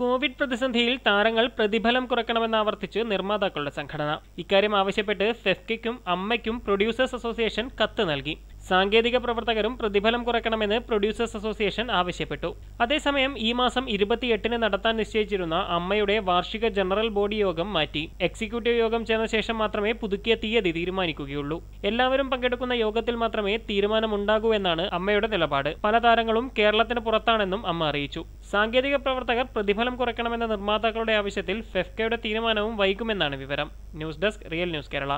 Covid പ്രതിസന്ധിയിൽ താരങ്ങൾ പ്രതിഫലം കുറയ്ക്കണമെന്ന് ആവർത്തിച്ച് നിർമ്മാതാക്കളുടെ സംഘടന. ഇക്കാര്യം ആവശ്യപ്പെട്ട് ഫെഫ്കയ്ക്കും അമ്മയ്ക്കും പ്രൊഡ്യൂസേഴ്സ് അസോസിയേഷൻ കത്ത് നൽകി. സാങ്കേതിക പ്രവർത്തകരും പ്രതിഫലം കുറയ്ക്കണമെന്ന് പ്രൊഡ്യൂസേഴ്സ് അസോസിയേഷൻ ആവശ്യപ്പെട്ടു. അതേസമയം ഈ മാസം ഇരുപത്തിയെട്ടിന് നടത്താൻ നിശ്ചയിച്ചിരുന്ന അമ്മയുടെ വാർഷിക ജനറൽ ബോഡി യോഗം മാറ്റി. എക്സിക്യൂട്ടീവ് യോഗം ചേർന്ന ശേഷം മാത്രമേ പുതുക്കിയ തീയതി തീരുമാനിക്കുകയുള്ളൂ. എല്ലാവരും പങ്കെടുക്കുന്ന യോഗത്തിൽ മാത്രമേ തീരുമാനമുണ്ടാകൂ എന്നാണ് അമ്മയുടെ നിലപാട്. പല താരങ്ങളും കേരളത്തിന് പുറത്താണെന്നും അമ്മ അറിയിച്ചു. സാങ്കേതിക പ്രവർത്തകർ പ്രതിഫലം കുറയ്ക്കണമെന്ന നിർമ്മാതാക്കളുടെ ആവശ്യത്തിൽ ഫെഫ്കയുടെ തീരുമാനവും വൈകുമെന്നാണ് വിവരം. News desk real news Kerala.